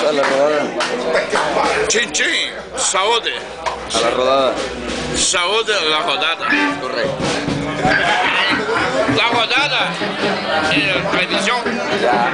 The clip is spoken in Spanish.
A la rodada. Chin chin, saode. A la rodada. Saode a la rodada. Correcto. La rodada y la tradición. Ya.